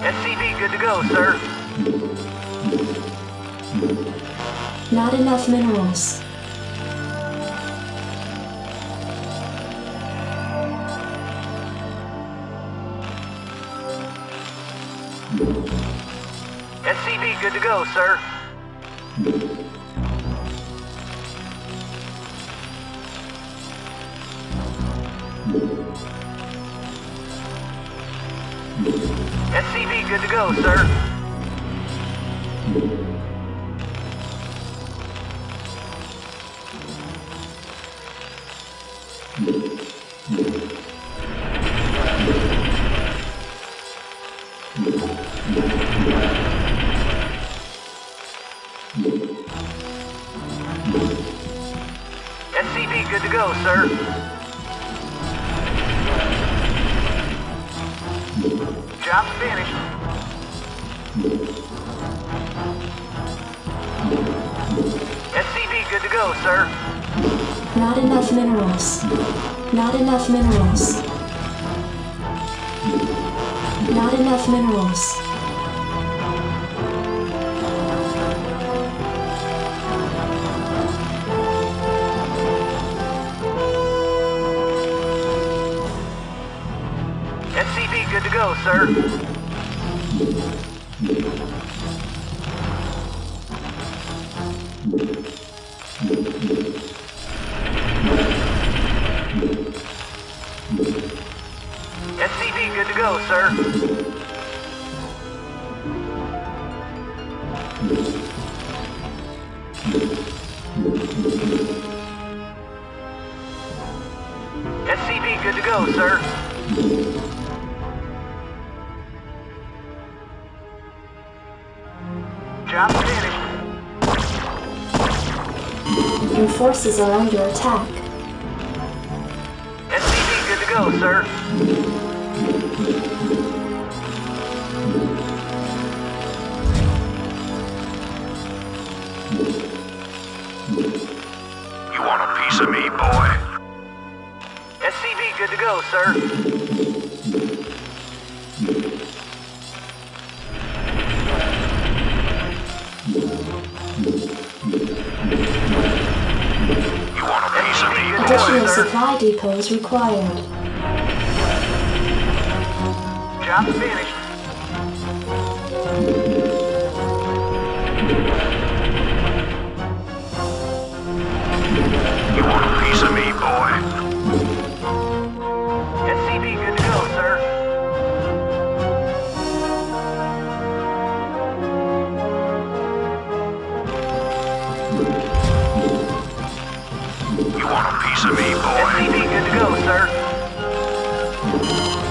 SCV good to go, sir. Not enough minerals. Go, sir. SCV good to go, sir. Sir. Job finished. SCV good to go, sir. Not enough minerals. Not enough minerals. Not enough minerals. Good to go, sir. SCV good to go, sir. SCV good to go, sir. Job finished. Your forces are under attack. SCV good to go, sir. You want a piece of me, boy? SCV good to go, sir. Additional supply depots required. Job finished. You want a piece of me, want a piece of me, boy? SCV good to go, sir.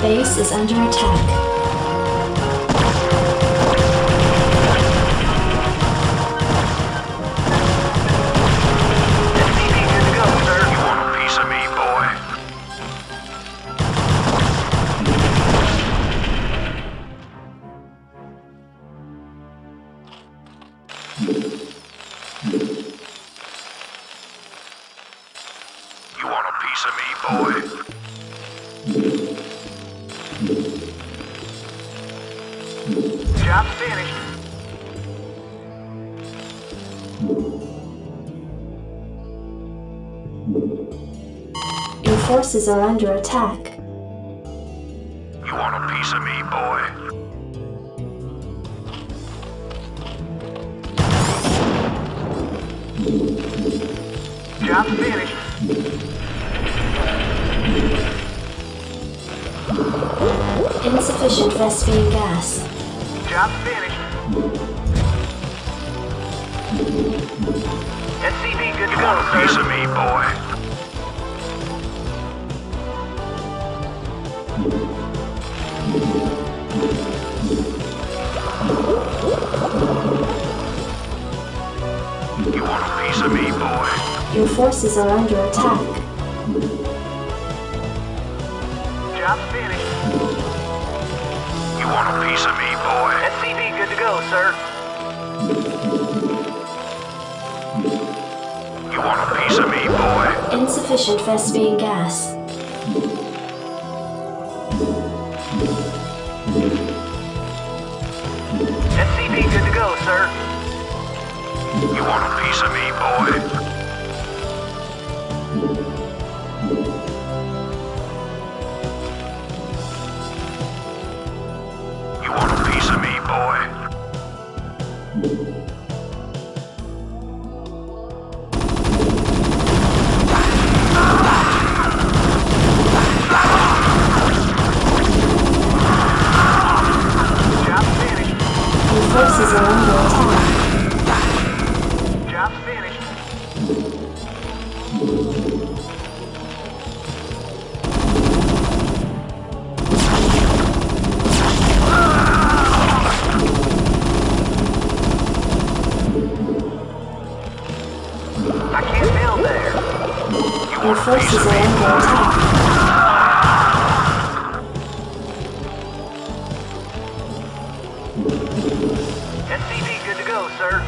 Base is under attack. Job finished. Your forces are under attack. You want a piece of me, boy? Job finished. Insufficient Vespene gas. Job finished. SCV good to go, want piece sir. of me, boy? You want a piece of me, boy? Your forces are under attack. Job finished. You want a piece of me, boy? SCV good to go, sir. You want a piece of me, boy? Insufficient Vespene gas. SCV good to go, sir. You want a piece of me, boy? Good to go, sir.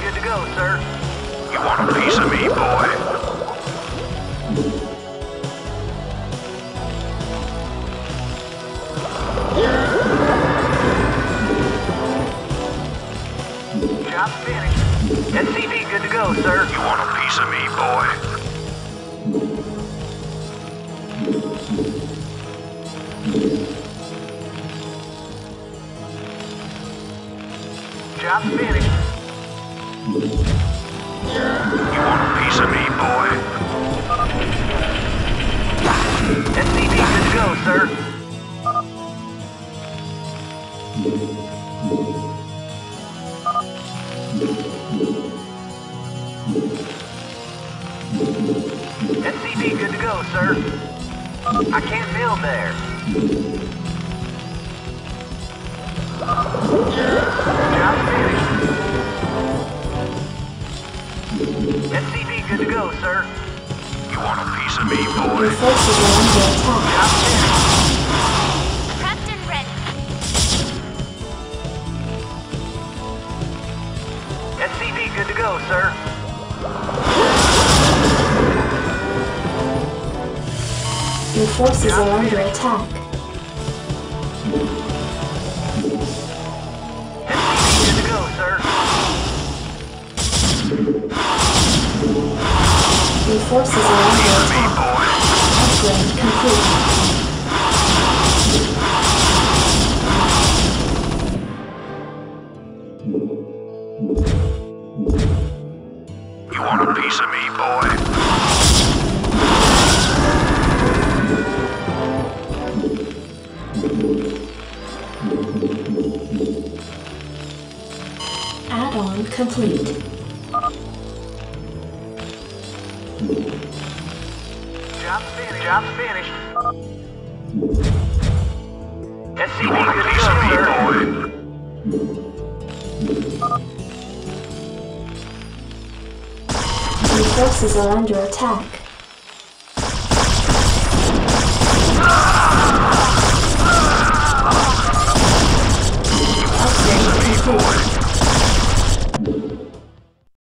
Good to go, sir. You want a piece of me, boy? Job finished. SCV good to go, sir. You want a piece of me, boy? Job finished. SCV good to go, sir. I can't build there. Job finished. SCV good to go, sir. You want a piece of me, Your boy? forces are under attack. Forces are under attack. Your forces are under attack. Upgrade complete. You want a piece of me, Add-on complete. Job finished. Job finished. You SCV want a good to go, sir. boy? Your forces are under attack.